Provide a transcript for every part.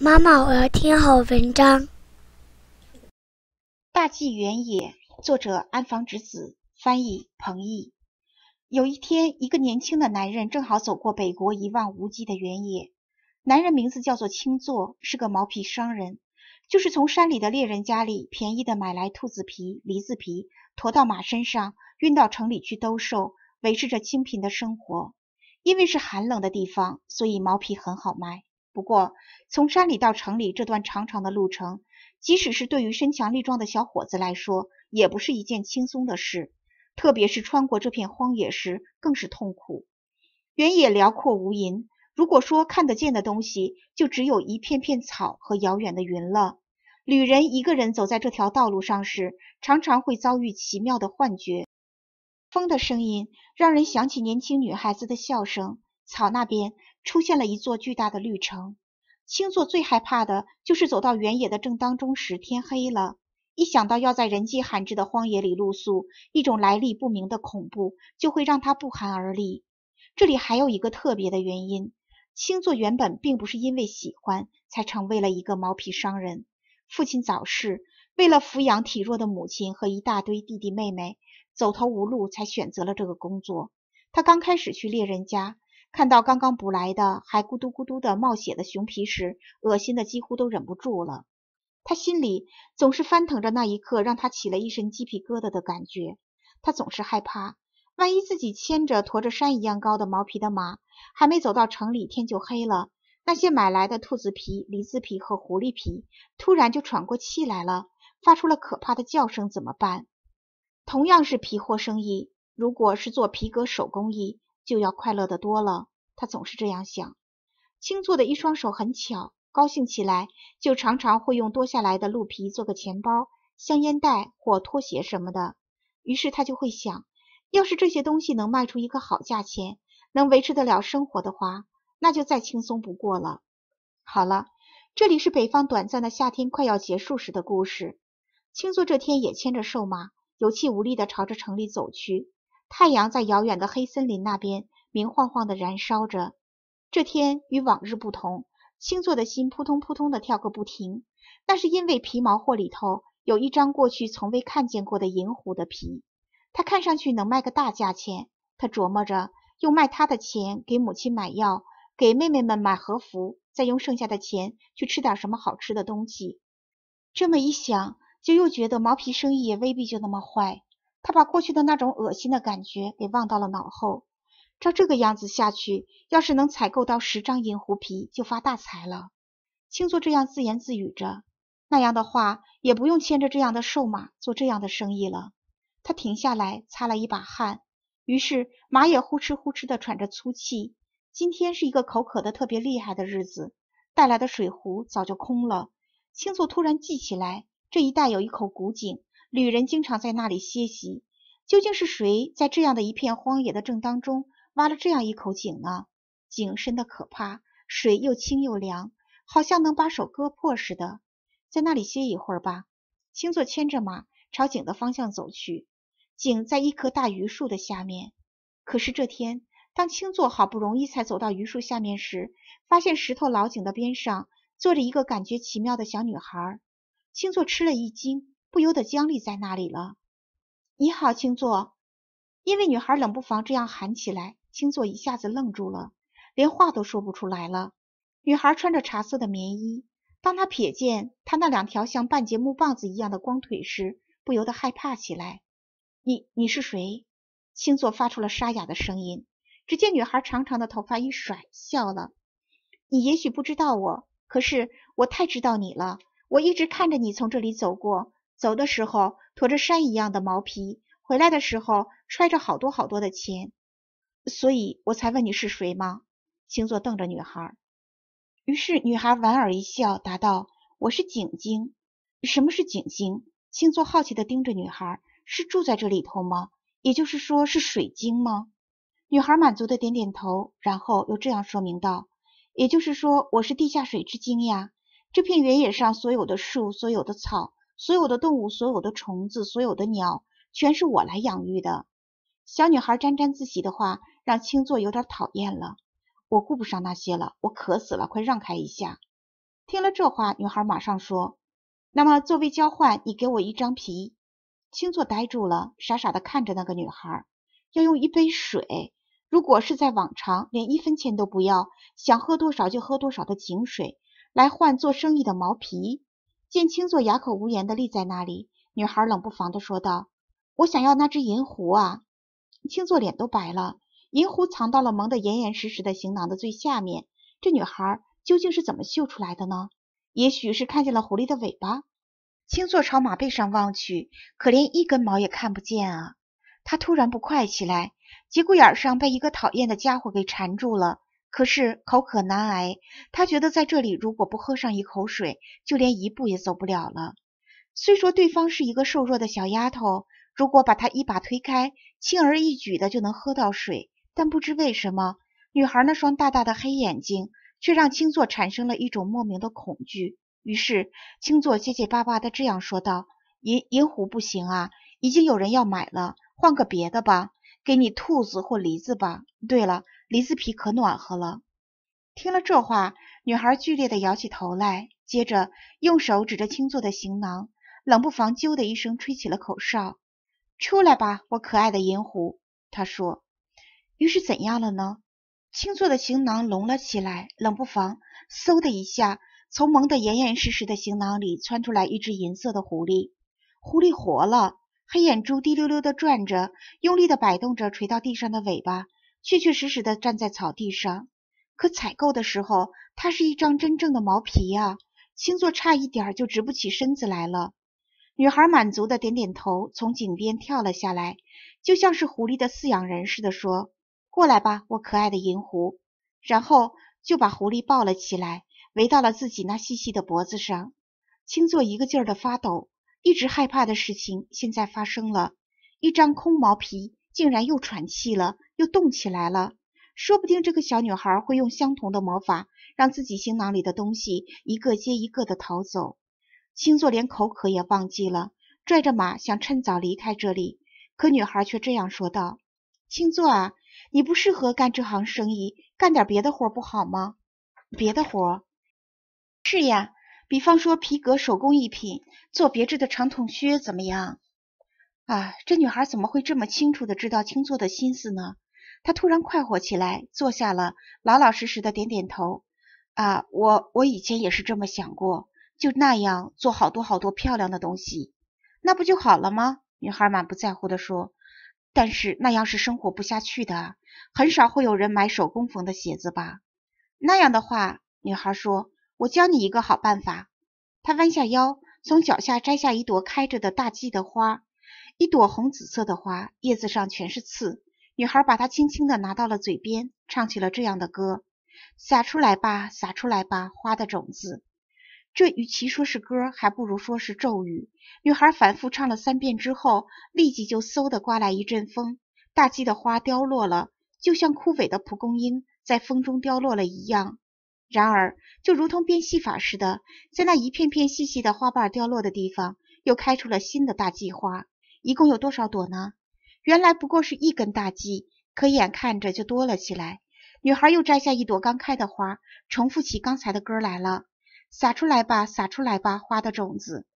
妈妈，我要听好文章。大纪元也，作者安房直子，翻译彭毅。有一天，一个年轻的男人正好走过北国一望无际的原野。男人名字叫做青作，是个毛皮商人，就是从山里的猎人家里便宜的买来兔子皮、梨子皮，驮到马身上，运到城里去兜售，维持着清贫的生活。因为是寒冷的地方，所以毛皮很好卖。不过，从山里到城里这段长长的路程，即使是对于身强力壮的小伙子来说，也不是一件轻松的事。特别是穿过这片荒野时，更是痛苦。原野辽阔无垠，如果说看得见的东西，就只有一片片草和遥远的云了。旅人一个人走在这条道路上时，常常会遭遇奇妙的幻觉。风的声音让人想起年轻女孩子的笑声。草那边。出现了一座巨大的绿城。青座最害怕的就是走到原野的正当中时，天黑了。一想到要在人迹罕至的荒野里露宿，一种来历不明的恐怖就会让他不寒而栗。这里还有一个特别的原因：青座原本并不是因为喜欢才成为了一个毛皮商人。父亲早逝，为了抚养体弱的母亲和一大堆弟弟妹妹，走投无路才选择了这个工作。他刚开始去猎人家。看到刚刚捕来的还咕嘟咕嘟的冒血的熊皮时，恶心的几乎都忍不住了。他心里总是翻腾着那一刻让他起了一身鸡皮疙瘩的感觉。他总是害怕，万一自己牵着驮着山一样高的毛皮的马，还没走到城里，天就黑了。那些买来的兔子皮、梨子皮和狐狸皮突然就喘过气来了，发出了可怕的叫声，怎么办？同样是皮货生意，如果是做皮革手工艺，就要快乐的多了，他总是这样想。青作的一双手很巧，高兴起来就常常会用多下来的鹿皮做个钱包、香烟袋或拖鞋什么的。于是他就会想，要是这些东西能卖出一个好价钱，能维持得了生活的话，那就再轻松不过了。好了，这里是北方短暂的夏天快要结束时的故事。青作这天也牵着瘦马，有气无力地朝着城里走去。太阳在遥远的黑森林那边明晃晃地燃烧着。这天与往日不同，星座的心扑通扑通地跳个不停。那是因为皮毛货里头有一张过去从未看见过的银狐的皮，它看上去能卖个大价钱。他琢磨着用卖他的钱给母亲买药，给妹妹们买和服，再用剩下的钱去吃点什么好吃的东西。这么一想，就又觉得毛皮生意也未必就那么坏。他把过去的那种恶心的感觉给忘到了脑后。照这个样子下去，要是能采购到十张银狐皮，就发大财了。青座这样自言自语着，那样的话也不用牵着这样的瘦马做这样的生意了。他停下来擦了一把汗，于是马也呼哧呼哧地喘着粗气。今天是一个口渴的特别厉害的日子，带来的水壶早就空了。青座突然记起来，这一带有一口古井。旅人经常在那里歇息。究竟是谁在这样的一片荒野的正当中挖了这样一口井呢？井深的可怕，水又清又凉，好像能把手割破似的。在那里歇一会儿吧。青座牵着马朝井的方向走去。井在一棵大榆树的下面。可是这天，当青座好不容易才走到榆树下面时，发现石头老井的边上坐着一个感觉奇妙的小女孩。青座吃了一惊。不由得僵立在那里了。你好，青座。因为女孩冷不防这样喊起来，青座一下子愣住了，连话都说不出来了。女孩穿着茶色的棉衣，当她瞥见她那两条像半截木棒子一样的光腿时，不由得害怕起来。你你是谁？青座发出了沙哑的声音。只见女孩长长的头发一甩，笑了。你也许不知道我，可是我太知道你了。我一直看着你从这里走过。走的时候驮着山一样的毛皮，回来的时候揣着好多好多的钱，所以我才问你是谁吗？星座瞪着女孩，于是女孩莞尔一笑，答道：“我是景晶。”什么是景晶？星座好奇的盯着女孩，是住在这里头吗？也就是说是水晶吗？女孩满足的点点头，然后又这样说明道：“也就是说我是地下水之精呀！这片原野上所有的树，所有的草。”所有的动物，所有的虫子，所有的鸟，全是我来养育的。小女孩沾沾自喜的话，让青座有点讨厌了。我顾不上那些了，我渴死了，快让开一下。听了这话，女孩马上说：“那么作为交换，你给我一张皮。”青座呆住了，傻傻的看着那个女孩。要用一杯水，如果是在往常，连一分钱都不要，想喝多少就喝多少的井水，来换做生意的毛皮。见青座哑口无言的立在那里，女孩冷不防的说道：“我想要那只银狐啊！”青座脸都白了，银狐藏到了蒙得严严实实的行囊的最下面。这女孩究竟是怎么嗅出来的呢？也许是看见了狐狸的尾巴。青座朝马背上望去，可连一根毛也看不见啊！他突然不快起来，节骨眼上被一个讨厌的家伙给缠住了。可是口渴难挨，他觉得在这里如果不喝上一口水，就连一步也走不了了。虽说对方是一个瘦弱的小丫头，如果把她一把推开，轻而易举的就能喝到水，但不知为什么，女孩那双大大的黑眼睛却让青座产生了一种莫名的恐惧。于是青座结结巴巴的这样说道：“银银壶不行啊，已经有人要买了。”换个别的吧，给你兔子或梨子吧。对了，梨子皮可暖和了。听了这话，女孩剧烈的摇起头来，接着用手指着青座的行囊，冷不防啾的一声吹起了口哨。出来吧，我可爱的银狐，她说。于是怎样了呢？青座的行囊隆了起来，冷不防，嗖的一下，从蒙得严严实实的行囊里窜出来一只银色的狐狸。狐狸活了。黑眼珠滴溜溜地转着，用力地摆动着垂到地上的尾巴，确确实实地站在草地上。可采购的时候，它是一张真正的毛皮呀！星座差一点就直不起身子来了。女孩满足地点点头，从井边跳了下来，就像是狐狸的饲养人似的说：“过来吧，我可爱的银狐。”然后就把狐狸抱了起来，围到了自己那细细的脖子上。星座一个劲儿地发抖。一直害怕的事情现在发生了，一张空毛皮竟然又喘气了，又动起来了。说不定这个小女孩会用相同的魔法，让自己行囊里的东西一个接一个的逃走。星座连口渴也忘记了，拽着马想趁早离开这里。可女孩却这样说道：“星座啊，你不适合干这行生意，干点别的活不好吗？别的活？是呀。”比方说皮革手工艺品，做别致的长筒靴怎么样？啊，这女孩怎么会这么清楚的知道青座的心思呢？她突然快活起来，坐下了，老老实实的点点头。啊，我我以前也是这么想过，就那样做好多好多漂亮的东西，那不就好了吗？女孩满不在乎的说。但是那样是生活不下去的，很少会有人买手工缝的鞋子吧？那样的话，女孩说。我教你一个好办法。她弯下腰，从脚下摘下一朵开着的大鸡的花，一朵红紫色的花，叶子上全是刺。女孩把它轻轻地拿到了嘴边，唱起了这样的歌：撒出来吧，撒出来吧，花的种子。这与其说是歌，还不如说是咒语。女孩反复唱了三遍之后，立即就嗖的刮来一阵风，大鸡的花凋落了，就像枯萎的蒲公英在风中凋落了一样。然而，就如同变戏法似的，在那一片片细细的花瓣凋落的地方，又开出了新的大计花。一共有多少朵呢？原来不过是一根大计，可眼看着就多了起来。女孩又摘下一朵刚开的花，重复起刚才的歌来了：“撒出来吧，撒出来吧，花的种子。”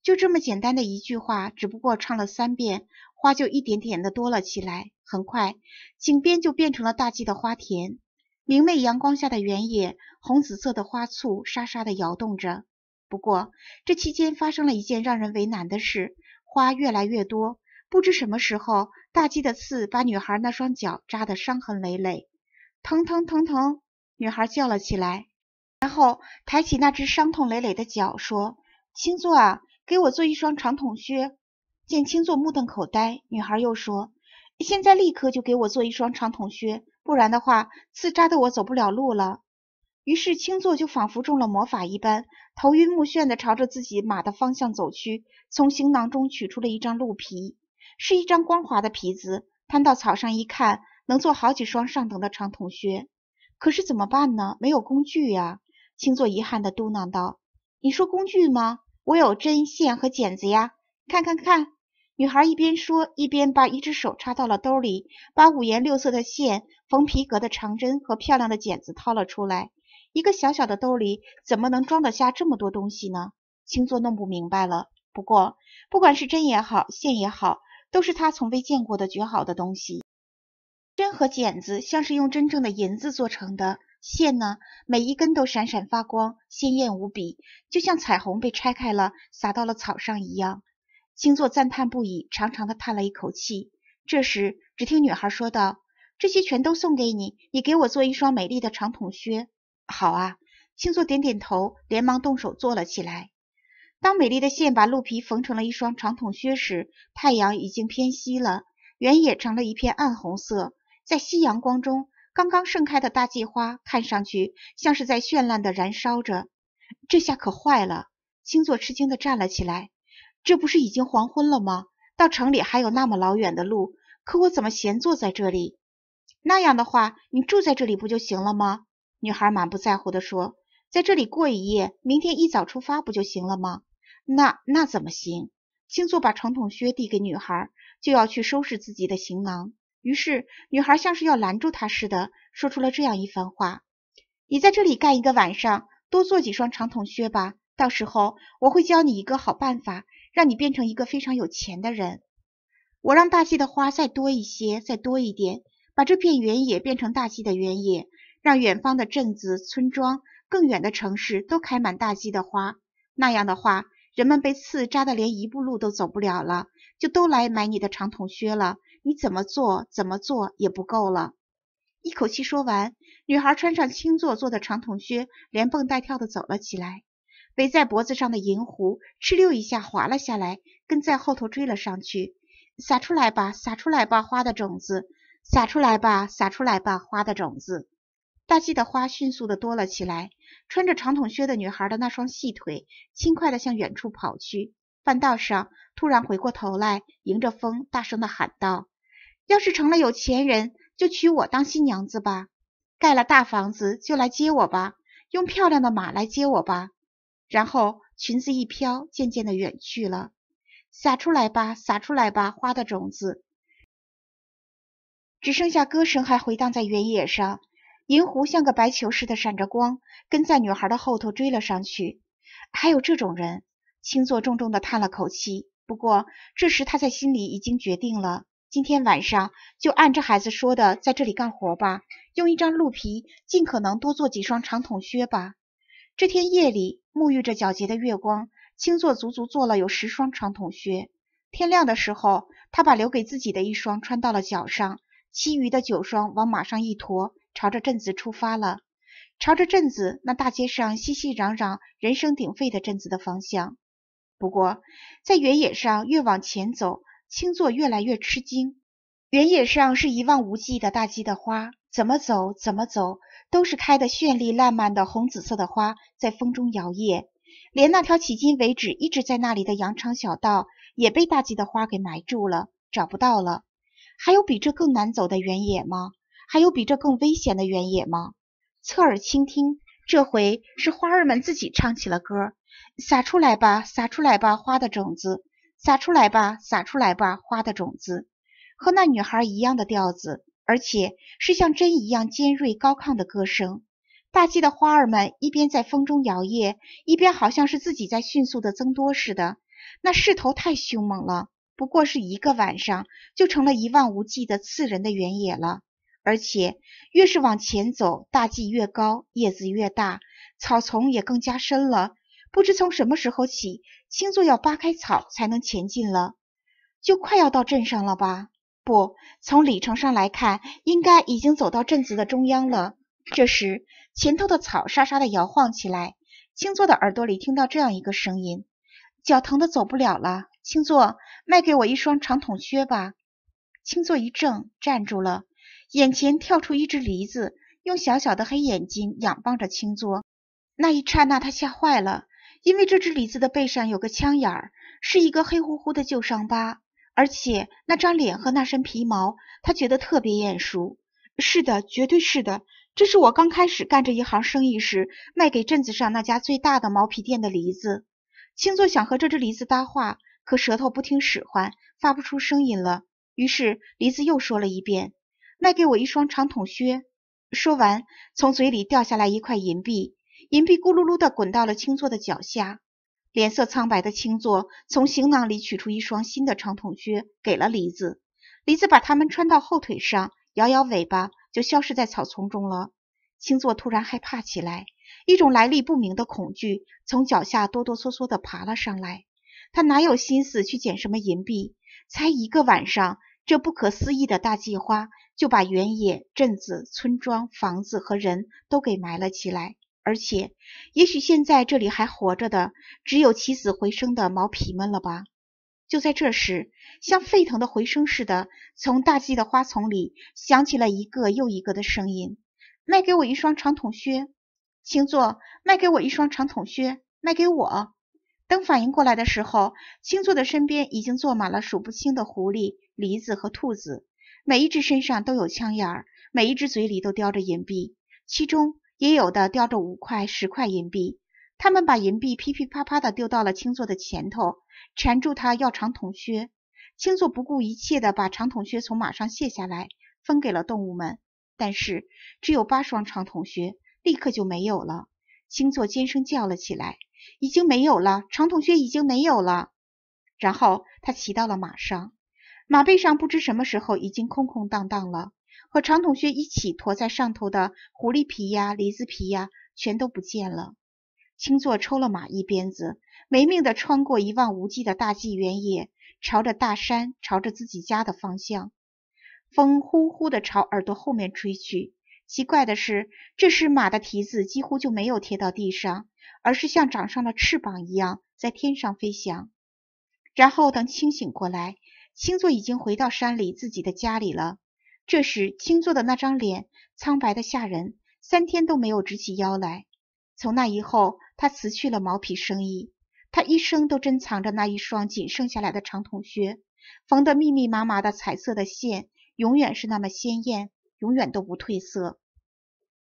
就这么简单的一句话，只不过唱了三遍，花就一点点的多了起来。很快，井边就变成了大计的花田。明媚阳光下的原野，红紫色的花簇沙沙地摇动着。不过，这期间发生了一件让人为难的事：花越来越多。不知什么时候，大鸡的刺把女孩那双脚扎得伤痕累累，疼疼疼疼！女孩叫了起来，然后抬起那只伤痛累累的脚，说：“青座啊，给我做一双长筒靴。”见青座目瞪口呆，女孩又说：“现在立刻就给我做一双长筒靴。”不然的话，刺扎的我走不了路了。于是青座就仿佛中了魔法一般，头晕目眩的朝着自己马的方向走去，从行囊中取出了一张鹿皮，是一张光滑的皮子。摊到草上一看，能做好几双上等的长筒靴。可是怎么办呢？没有工具呀！青座遗憾的嘟囔道：“你说工具吗？我有针线和剪子呀！看看看。”女孩一边说，一边把一只手插到了兜里，把五颜六色的线、缝皮革的长针和漂亮的剪子掏了出来。一个小小的兜里怎么能装得下这么多东西呢？星座弄不明白了。不过，不管是针也好，线也好，都是他从未见过的绝好的东西。针和剪子像是用真正的银子做成的，线呢，每一根都闪闪发光，鲜艳无比，就像彩虹被拆开了撒到了草上一样。星座赞叹不已，长长的叹了一口气。这时，只听女孩说道：“这些全都送给你，你给我做一双美丽的长筒靴。”好啊，青座点点头，连忙动手做了起来。当美丽的线把鹿皮缝成了一双长筒靴时，太阳已经偏西了，原野成了一片暗红色。在夕阳光中，刚刚盛开的大蓟花看上去像是在绚烂的燃烧着。这下可坏了！星座吃惊的站了起来。这不是已经黄昏了吗？到城里还有那么老远的路，可我怎么闲坐在这里？那样的话，你住在这里不就行了吗？女孩满不在乎地说：“在这里过一夜，明天一早出发不就行了吗？”那那怎么行？星座把长筒靴递给女孩，就要去收拾自己的行囊。于是女孩像是要拦住他似的，说出了这样一番话：“你在这里干一个晚上，多做几双长筒靴吧。到时候我会教你一个好办法。”让你变成一个非常有钱的人。我让大气的花再多一些，再多一点，把这片原野变成大气的原野，让远方的镇子、村庄、更远的城市都开满大气的花。那样的话，人们被刺扎的连一步路都走不了了，就都来买你的长筒靴了。你怎么做，怎么做也不够了。一口气说完，女孩穿上青座做的长筒靴，连蹦带跳的走了起来。围在脖子上的银狐哧溜一下滑了下来，跟在后头追了上去。撒出来吧，撒出来吧，花的种子！撒出来吧，撒出来吧，花的种子！大季的花迅速的多了起来。穿着长筒靴的女孩的那双细腿轻快的向远处跑去。半道上，突然回过头来，迎着风大声的喊道：“要是成了有钱人，就娶我当新娘子吧！盖了大房子就来接我吧！用漂亮的马来接我吧！”然后裙子一飘，渐渐的远去了。撒出来吧，撒出来吧，花的种子。只剩下歌声还回荡在原野上。银狐像个白球似的闪着光，跟在女孩的后头追了上去。还有这种人，青座重重的叹了口气。不过这时他在心里已经决定了，今天晚上就按这孩子说的，在这里干活吧，用一张鹿皮尽可能多做几双长筒靴吧。这天夜里，沐浴着皎洁的月光，青座足足做了有十双长筒靴。天亮的时候，他把留给自己的一双穿到了脚上，其余的九双往马上一驮，朝着镇子出发了。朝着镇子那大街上熙熙攘攘、人声鼎沸的镇子的方向。不过，在原野上越往前走，青座越来越吃惊。原野上是一望无际的大鸡的花，怎么走，怎么走。都是开得绚丽烂漫的红紫色的花，在风中摇曳。连那条迄今为止一直在那里的羊肠小道，也被大吉的花给埋住了，找不到了。还有比这更难走的原野吗？还有比这更危险的原野吗？侧耳倾听，这回是花儿们自己唱起了歌：撒出来吧，撒出来吧，花的种子；撒出来吧，撒出来吧，花的种子。和那女孩一样的调子。而且是像针一样尖锐高亢的歌声，大气的花儿们一边在风中摇曳，一边好像是自己在迅速的增多似的。那势头太凶猛了，不过是一个晚上，就成了一望无际的刺人的原野了。而且越是往前走，大气越高，叶子越大，草丛也更加深了。不知从什么时候起，青作要扒开草才能前进了，就快要到镇上了吧。不，从里程上来看，应该已经走到镇子的中央了。这时，前头的草沙沙的摇晃起来。青作的耳朵里听到这样一个声音：“脚疼的走不了了。”青作，卖给我一双长筒靴吧。青作一怔，站住了，眼前跳出一只梨子，用小小的黑眼睛仰望着青座。那一刹那，他吓坏了，因为这只梨子的背上有个枪眼儿，是一个黑乎乎的旧伤疤。而且那张脸和那身皮毛，他觉得特别眼熟。是的，绝对是的，这是我刚开始干这一行生意时卖给镇子上那家最大的毛皮店的梨子。青座想和这只梨子搭话，可舌头不听使唤，发不出声音了。于是梨子又说了一遍：“卖给我一双长筒靴。”说完，从嘴里掉下来一块银币，银币咕噜噜的滚到了青座的脚下。脸色苍白的青座从行囊里取出一双新的长筒靴，给了梨子。梨子把它们穿到后腿上，摇摇尾巴，就消失在草丛中了。青座突然害怕起来，一种来历不明的恐惧从脚下哆哆嗦嗦地爬了上来。他哪有心思去捡什么银币？才一个晚上，这不可思议的大计划就把原野、镇子、村庄、房子和人都给埋了起来。而且，也许现在这里还活着的，只有起死回生的毛皮们了吧？就在这时，像沸腾的回声似的，从大气的花丛里响起了一个又一个的声音。卖给我一双长筒靴，青座。卖给我一双长筒靴，卖给我。等反应过来的时候，青座的身边已经坐满了数不清的狐狸、梨子和兔子，每一只身上都有枪眼儿，每一只嘴里都叼着银币，其中也有的叼着五块、十块银币。他们把银币噼噼啪啪的丢到了青座的前头，缠住他要长筒靴。青座不顾一切的把长筒靴从马上卸下来，分给了动物们。但是只有八双长筒靴，立刻就没有了。星座尖声叫了起来：“已经没有了，长筒靴已经没有了。”然后他骑到了马上，马背上不知什么时候已经空空荡荡了，和长筒靴一起驮在上头的狐狸皮呀、梨子皮呀，全都不见了。星座抽了马一鞭子，没命的穿过一望无际的大纪原野，朝着大山，朝着自己家的方向。风呼呼地朝耳朵后面吹去。奇怪的是，这时马的蹄子几乎就没有贴到地上，而是像长上了翅膀一样在天上飞翔。然后等清醒过来，星座已经回到山里自己的家里了。这时，星座的那张脸苍白的吓人，三天都没有直起腰来。从那以后，他辞去了毛皮生意，他一生都珍藏着那一双仅剩下来的长筒靴，缝得密密麻麻的彩色的线。永远是那么鲜艳，永远都不褪色。